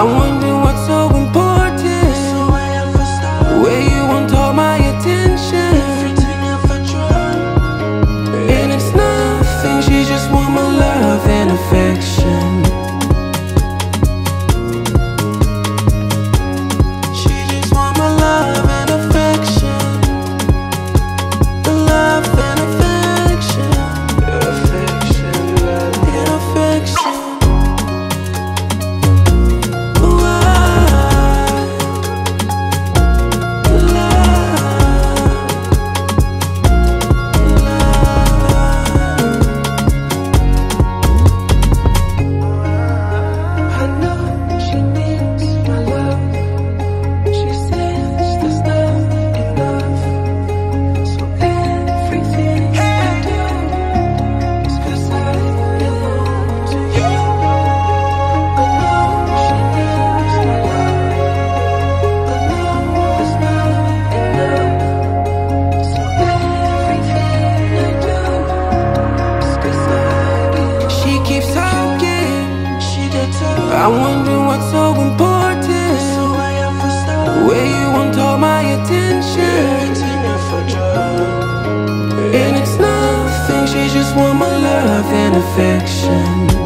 I wonder I'm what's so important. The way you want all my attention. And it's nothing, she just want my love and affection.